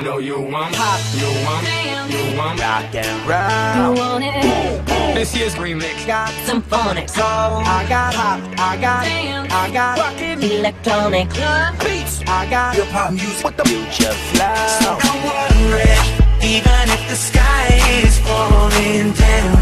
I know you want pop, you want, you want Rock and You want it? this year's remix. got some Symphonics, I got pop, I got I got Rockin' electronic, beats. I got your hop music with the future flow. Don't worry, even if the sky is falling down.